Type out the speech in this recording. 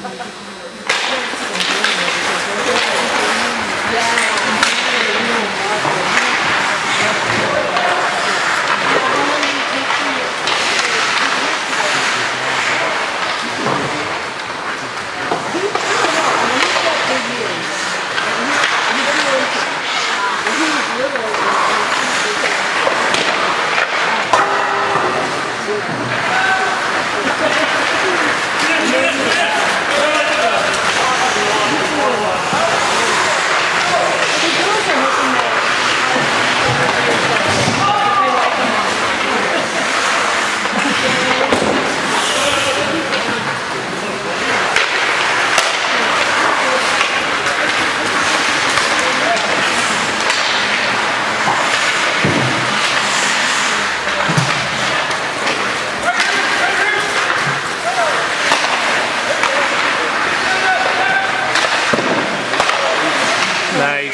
ハハハハ! Nice.